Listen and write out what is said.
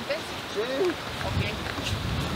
antes? Sí. Ok.